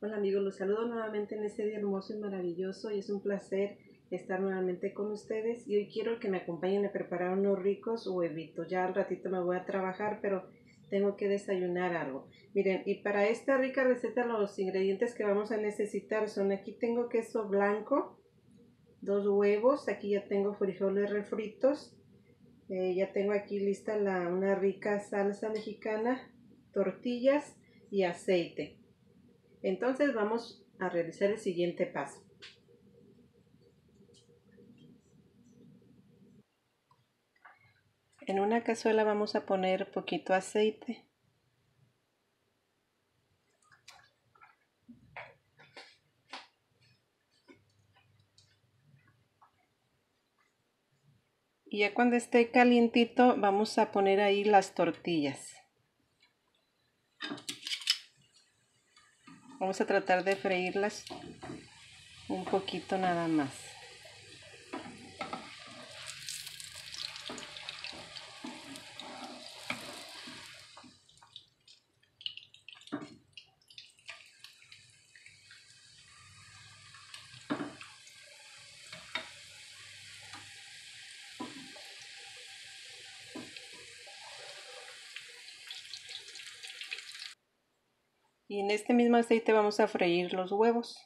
Hola amigos, los saludo nuevamente en este día hermoso y maravilloso y es un placer estar nuevamente con ustedes y hoy quiero que me acompañen a preparar unos ricos huevitos. Ya al ratito me voy a trabajar, pero tengo que desayunar algo. Miren, y para esta rica receta los ingredientes que vamos a necesitar son aquí tengo queso blanco, dos huevos, aquí ya tengo frijoles refritos, eh, ya tengo aquí lista la, una rica salsa mexicana, tortillas y aceite. Entonces vamos a realizar el siguiente paso. En una cazuela vamos a poner poquito aceite. Y ya cuando esté calientito vamos a poner ahí las tortillas. Vamos a tratar de freírlas un poquito nada más. Y en este mismo aceite vamos a freír los huevos.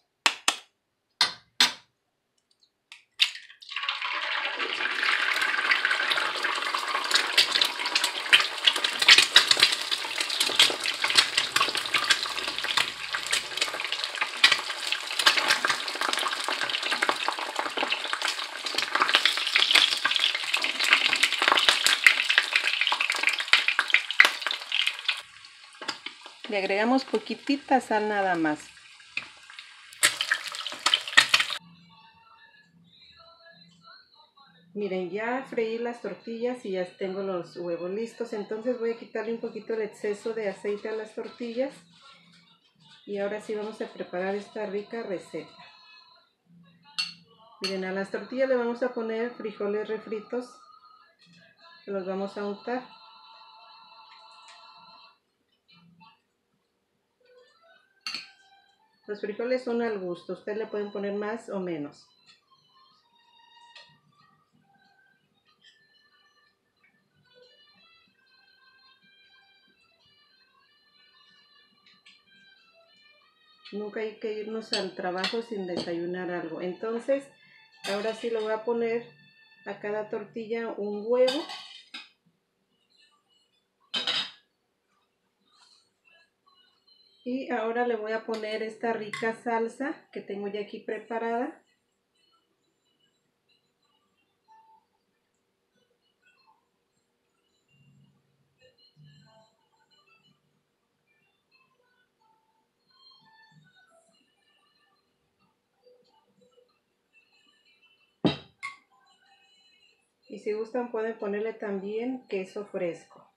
Le agregamos poquitita sal nada más. Miren, ya freí las tortillas y ya tengo los huevos listos. Entonces voy a quitarle un poquito el exceso de aceite a las tortillas. Y ahora sí vamos a preparar esta rica receta. Miren, a las tortillas le vamos a poner frijoles refritos. Los vamos a untar. Los frijoles son al gusto, ustedes le pueden poner más o menos. Nunca hay que irnos al trabajo sin desayunar algo. Entonces, ahora sí lo voy a poner a cada tortilla un huevo Y ahora le voy a poner esta rica salsa que tengo ya aquí preparada. Y si gustan pueden ponerle también queso fresco.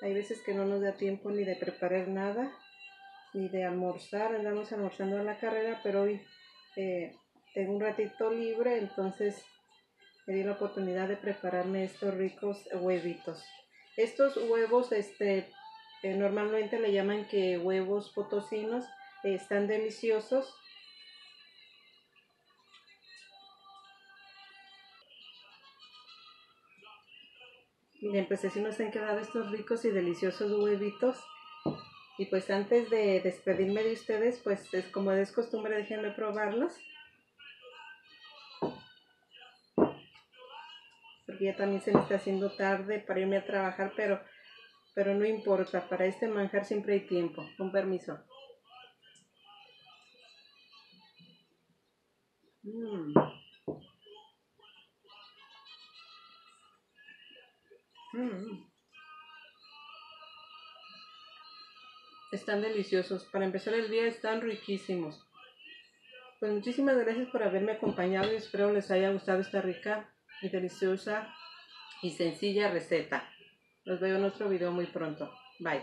Hay veces que no nos da tiempo ni de preparar nada, ni de almorzar. Andamos almorzando a la carrera, pero hoy eh, tengo un ratito libre, entonces me di la oportunidad de prepararme estos ricos huevitos. Estos huevos, este, eh, normalmente le llaman que huevos potosinos, están deliciosos Miren, pues así nos han quedado estos ricos y deliciosos huevitos. Y pues antes de despedirme de ustedes, pues es como es costumbre, déjenme probarlos. Porque ya también se me está haciendo tarde para irme a trabajar, pero, pero no importa, para este manjar siempre hay tiempo. Con permiso. Mmm. Están deliciosos. Para empezar el día están riquísimos. Pues muchísimas gracias por haberme acompañado y espero les haya gustado esta rica y deliciosa y sencilla receta. Los veo en otro video muy pronto. Bye.